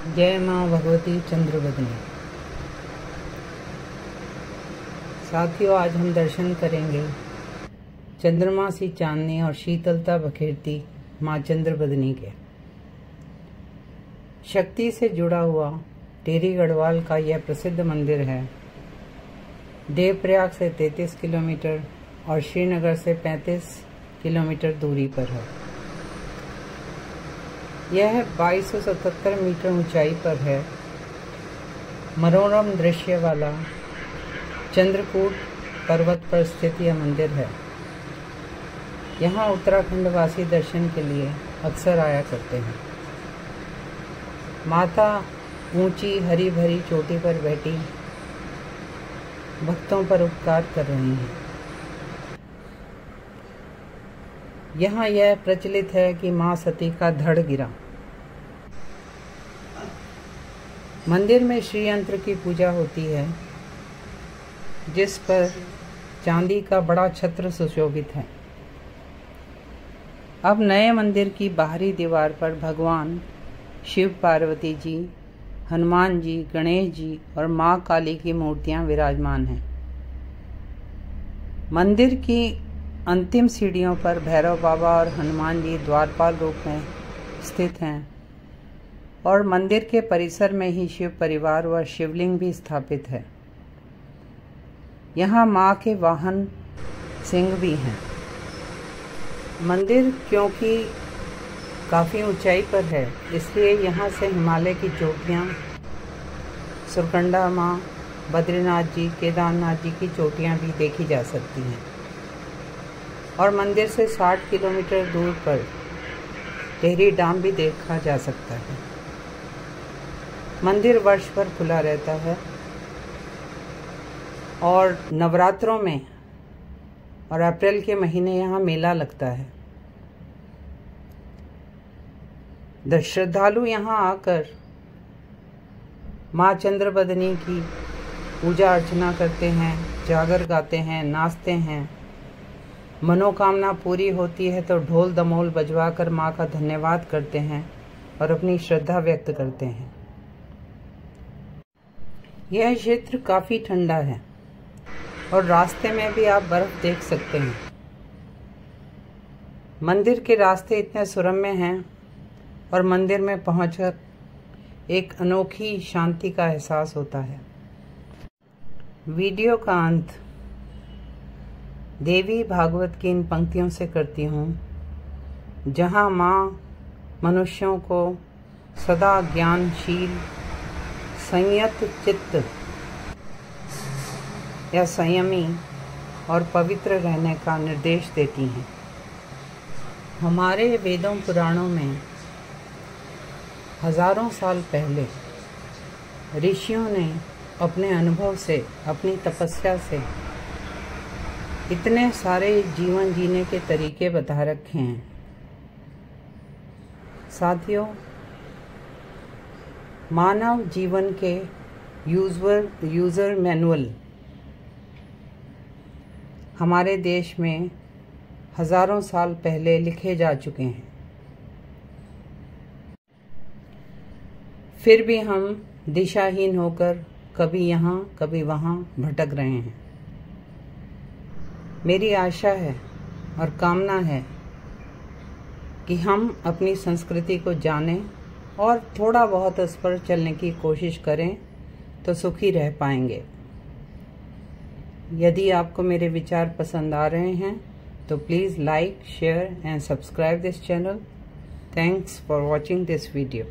जय माँ भगवती चंद्रवदनी। साथियों, आज हम दर्शन करेंगे चंद्रमा सी चांदनी और शीतलता बखेरती माँ चंद्रवदनी के। शक्ति से जुड़ा हुआ टेरी गढ़वाल का यह प्रसिद्ध मंदिर है। देवप्रयाग से 33 किलोमीटर और श्रीनगर से 35 किलोमीटर दूरी पर है। यह 2277 मीटर ऊंचाई पर है। मनोरम दृश्य वाला चंद्रकूट पर्वत पर स्थित यह मंदिर है। यहाँ उत्तराखंड वासी दर्शन के लिए अक्सर आया करते हैं। माता ऊँची हरी भरी चोटी पर बैठी भक्तों पर उपकार कर रही हैं। यहाँ यह प्रचलित है कि माँ सती का धड़ गिरा। मंदिर में श्री यंत्र की पूजा होती है, जिस पर चांदी का बड़ा छत्र सुशोभित है। अब नए मंदिर की बाहरी दीवार पर भगवान शिव पार्वती जी, हनुमान जी, गणेश जी और माँ काली की मूर्तियाँ विराजमान हैं। मंदिर की अंतिम सीढ़ियों पर भैरव बाबा और हनुमान जी द्वारपाल रूप में स्थित हैं और मंदिर के परिसर में ही शिव परिवार व शिवलिंग भी स्थापित है। यहाँ माँ के वाहन सिंह भी हैं। मंदिर क्योंकि काफ़ी ऊंचाई पर है, इसलिए यहाँ से हिमालय की चोटियाँ, सुरकंडा माँ, बद्रीनाथ जी, केदारनाथ जी की चोटियाँ भी देखी जा सकती हैं। और मंदिर से 60 किलोमीटर दूर पर टेहरी डाम भी देखा जा सकता है। मंदिर वर्ष भर खुला रहता है और नवरात्रों में और अप्रैल के महीने यहाँ मेला लगता है। श्रद्धालु यहाँ आकर माँ चंद्रबदनी की पूजा अर्चना करते हैं, जागर गाते हैं, नाचते हैं। मनोकामना पूरी होती है तो ढोल दमोल बजवा कर माँ का धन्यवाद करते हैं और अपनी श्रद्धा व्यक्त करते हैं। यह क्षेत्र काफ़ी ठंडा है और रास्ते में भी आप बर्फ़ देख सकते हैं। मंदिर के रास्ते इतने सुरम्य हैं और मंदिर में पहुंचकर एक अनोखी शांति का एहसास होता है। वीडियो का अंत। देवी भागवत की इन पंक्तियों से करती हूँ। जहाँ माँ मनुष्यों को सदा ज्ञानशील, संयत चित्त या संयमी और पवित्र रहने का निर्देश देती हैं। हमारे वेदों पुराणों में हज़ारों साल पहले ऋषियों ने अपने अनुभव से, अपनी तपस्या से इतने सारे जीवन जीने के तरीके बता रखे हैं। साथियों, मानव जीवन के यूज़र, यूज़र मैनुअल, हमारे देश में हज़ारों साल पहले लिखे जा चुके हैं। फिर भी हम दिशाहीन होकर कभी यहाँ, कभी वहाँ भटक रहे हैं। मेरी आशा है और कामना है कि हम अपनी संस्कृति को जानें और थोड़ा बहुत उस पर चलने की कोशिश करें तो सुखी रह पाएँगे। यदि आपको मेरे विचार पसंद आ रहे हैं तो please like share and subscribe this channel thanks for watching this video